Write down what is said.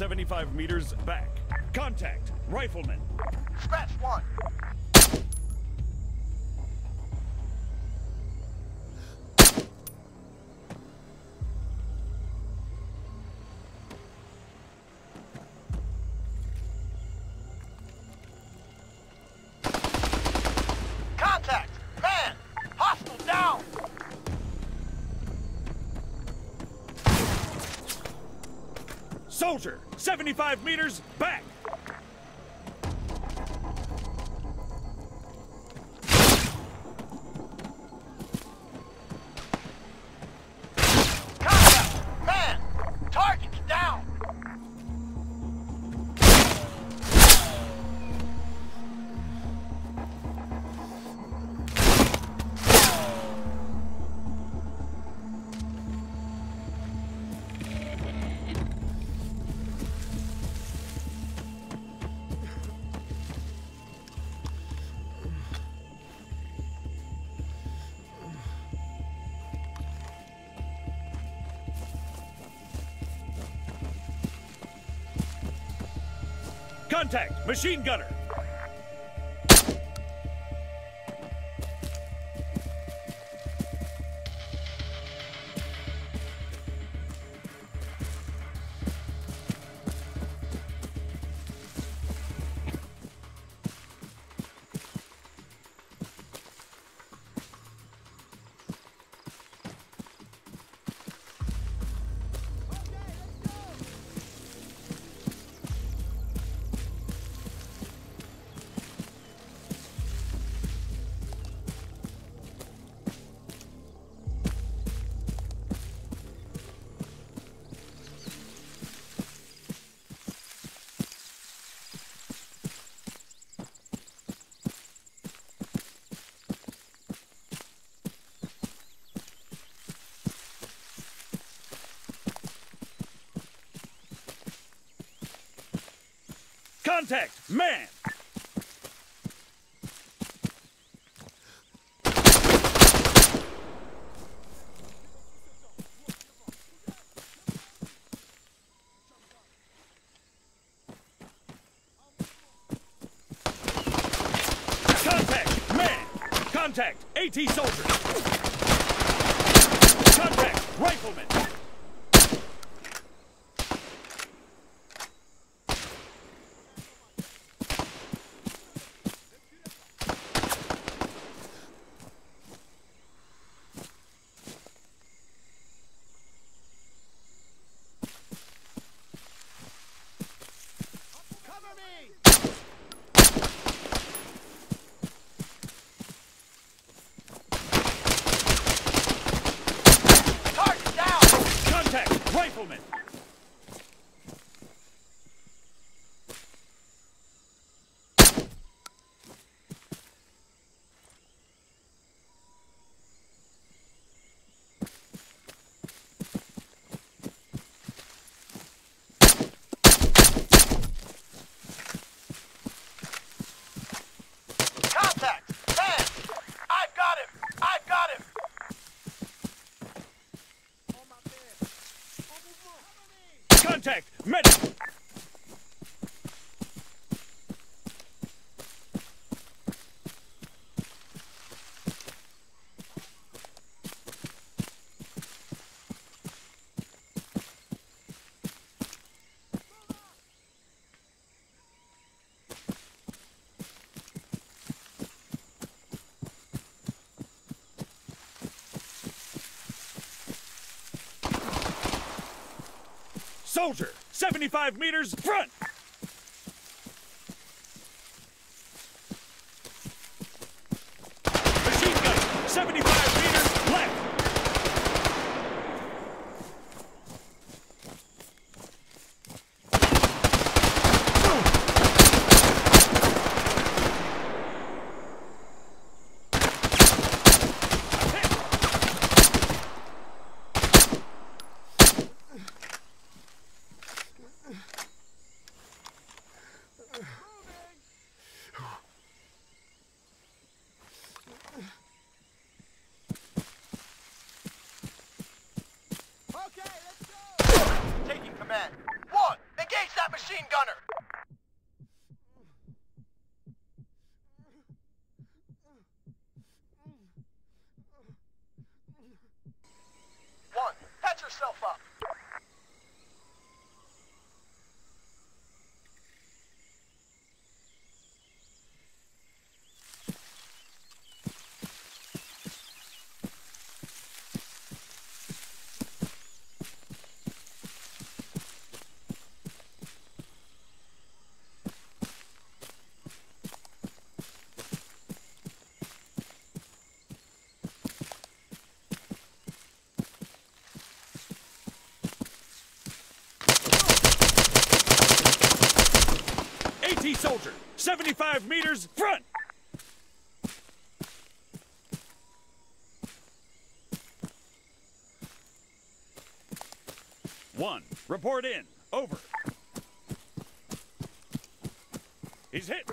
75 meters back. Contact, rifleman. Scratch one. Soldier, 75 meters back. Contact, machine gunner. Contact, man. Contact, AT soldier. Soldier, 75 meters front. 25 front. One. Report in. Over. He's hit.